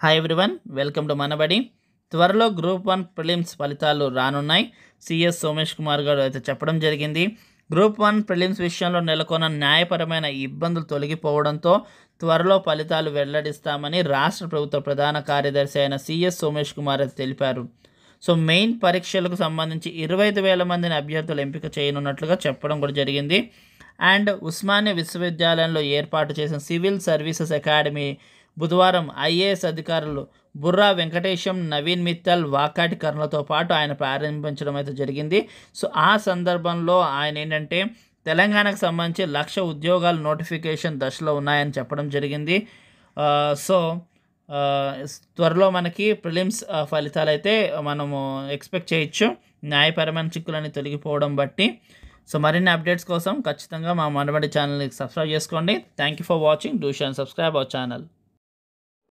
Hi everyone welcome to Manabadi త్వరలో group one prelims ఫలితాలు రానున్నాయి. సిఎస్ సోమేష్ కుమార్ గారు అయితే చెప్పడం జరిగింది. గ్రూప్ వన్ ప్రిలిమ్స్ విషయంలో నెలకొన్న న్యాయపరమైన ఇబ్బందులు తొలగిపోవడంతో త్వరలో ఫలితాలు వెల్లడిస్తామని రాష్ట్ర ప్రభుత్వ ప్రధాన కార్యదర్శి అయిన సిఎస్ సోమేష్ కుమార్ అయితే తెలిపారు. సో మెయిన్ పరీక్షలకు సంబంధించి ఇరవై ఐదు వేల మందిని అభ్యర్థులు ఎంపిక చేయనున్నట్లుగా చెప్పడం కూడా జరిగింది. అండ్ ఉస్మానియా విశ్వవిద్యాలయంలో ఏర్పాటు చేసిన సివిల్ సర్వీసెస్ అకాడమీ బుధవారం ఐఏఎస్ అధికారులు బుర్రా వెంకటేశం నవీన్ మిత్తల్ వాకాటి కర్ణలతో పాటు ఆయన ప్రారంభించడం అయితే జరిగింది. సో ఆ సందర్భంలో ఆయన ఏంటంటే తెలంగాణకు సంబంధించి లక్ష ఉద్యోగాలు నోటిఫికేషన్ దశలో ఉన్నాయని చెప్పడం జరిగింది. సో త్వరలో మనకి ప్రిలిమ్స్ ఫలితాలు అయితే మనము ఎక్స్పెక్ట్ చేయొచ్చు. న్యాయపరమైన చిక్కులని తొలగిపోవడం బట్టి. సో మరిన్ని అప్డేట్స్ కోసం ఖచ్చితంగా మా మనబడి ఛానల్ని సబ్స్క్రైబ్ చేసుకోండి. Thank you for watching. Do Shan subscribe our channel.